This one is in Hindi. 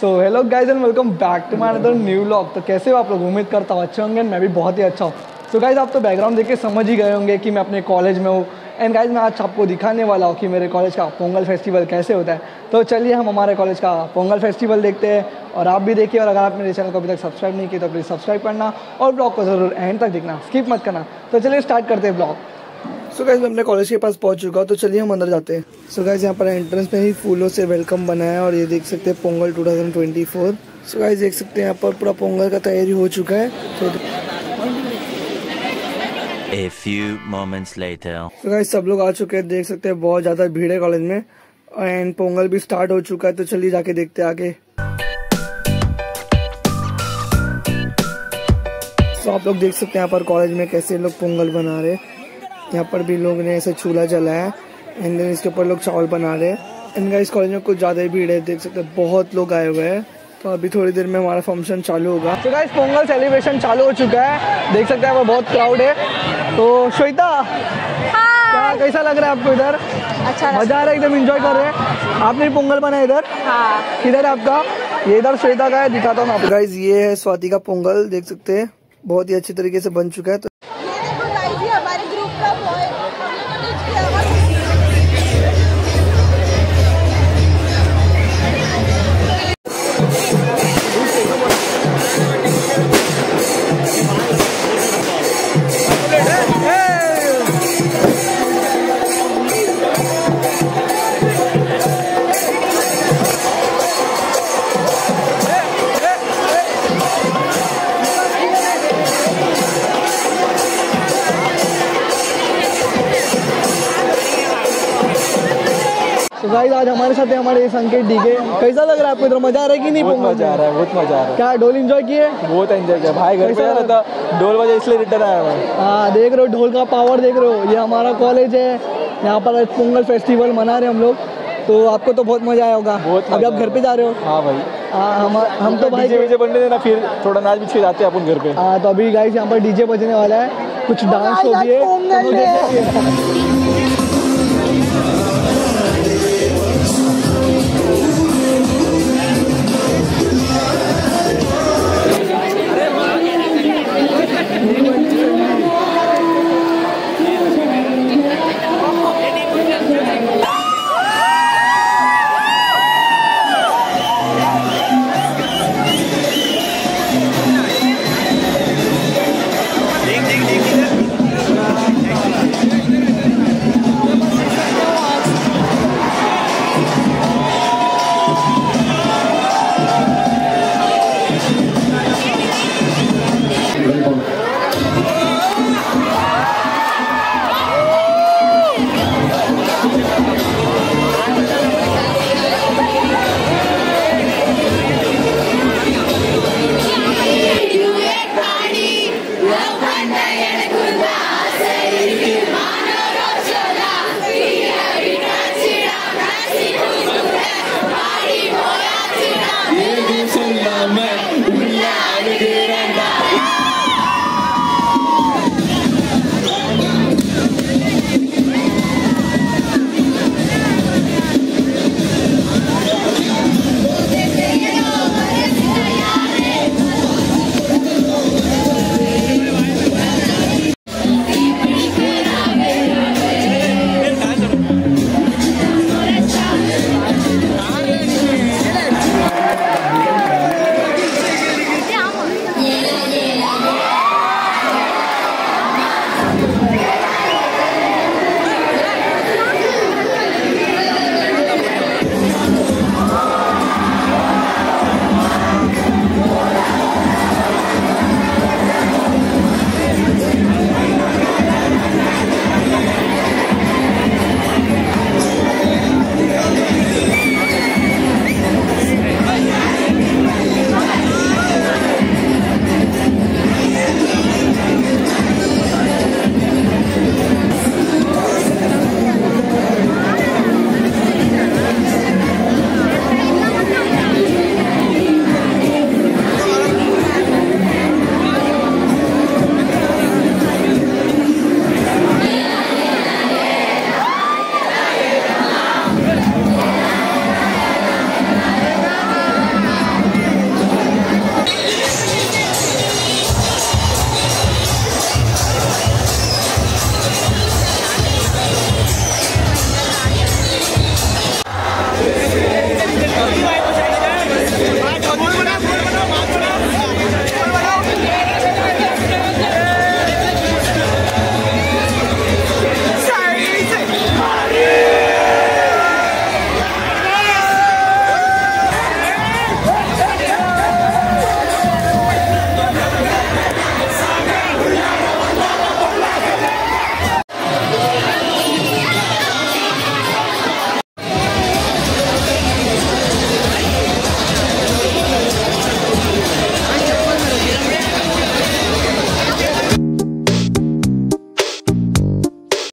So hello guys and welcome back to my another new vlog तो कैसे हो आप लोग? उम्मीद करता हूँ अच्छे होंगे मैं भी बहुत ही अच्छा हूँ। सो गाइज़ आप तो बैकग्राउंड देख के समझ ही गए होंगे कि मैं अपने कॉलेज में हूँ। एंड गाइज़ मैं आज आपको दिखाने वाला हूँ कि मेरे कॉलेज का पोंगल फेस्टिवल कैसे होता है। तो चलिए हम हमारे कॉलेज का पोंगल फेस्टिवल देखते हैं। और आप भी देखिए, और अगर आप मेरे चैनल को अभी तक सब्सक्राइब नहीं किया तो प्लीज़ सब्सक्राइब करना। और ब्लॉग को ज़रूर एंड तक देखना। स्किप मत करना। तो चलिए स्टार्ट करते हैं ब्लॉग सो गाइज़ मैं अपने कॉलेज के पास पहुँच चुका हूँ तो चलिए हम अंदर जाते हैं। सो गाइज़ यहाँ पर एंट्रेंस में ही फूलों से वेलकम बनाया है और ये देख सकते हैं पोंगल 2024 सो गाइज़ देख सकते हैं यहाँ पर पूरा पोंगल का तैयारी हो चुका है। तो A few moments later. तो गाइज़ सब लोग आ चुके हैं देख सकते हैं बहुत ज़्यादा भीड़ है कॉलेज में। एंड पोंगल भी स्टार्ट हो चुका है तो चलिए जाके देखते हैं आगे। तो आप लोग देख सकते हैं यहाँ पर कॉलेज में कैसे लोग पोंगल बना रहे हैं। यहाँ पर भी लोग ने ऐसे चूल्हा जलाया है एंड देन इसके ऊपर लोग चावल बना रहे हैं। इनका इस कॉलेज में कुछ ज़्यादा ही भीड़ है देख सकते हैं बहुत लोग आए हुए हैं। तो अभी थोड़ी देर में हमारा फ़ंक्शन चालू होगा। तो गाइस पोंगल सेलिब्रेशन चालू हो चुका है। देख सकते हैं पर बहुत क्राउड है। तो श्वेता क्या कैसा लग रहा है आपको इधर? अच्छा मज़ा आ रहा है एकदम एंजॉय कर रहे हैं। आपने भी पोंगल बनाया इधर? हाँ। किधर है आपका? ये इधर श्वेता का है दिखाता हूँ आपको। गाइस ये है स्वाति का पोंगल देख सकते हैं। बहुत ही अच्छी तरीके से बन चुका है तो गाइस आज हमारे साथ है हमारे संकेत डीके कैसा लग रहा है? आपको इधर मज़ा आ रहा है कि नहीं बहुत मज़ा आ रहा है बहुत मज़ा आ रहा है। क्या डोल एंजॉय किए? बहुत एंजॉय किया। भाई घर पे आ रहा था डोल बजा इसलिए रिटर्न आया मैं। हाँ देख रहे हो ढोल का पावर देख रहे हो। ये हमारा कॉलेज है। यहाँ पर पोंगल फेस्टिवल मना रहे हम लोग। तो आपको तो बहुत मज़ा आया होगा। बहुत अभी आप घर पे जा रहे हो? हाँ भाई। हाँ हम हम तो भाई डीजे बनने देना फिर थोड़ा नाच के जाते हैं अपन घर पे। हाँ तो अभी गाइस यहाँ पर डीजे बजने वाला है। कुछ डांस हो भी है। तो।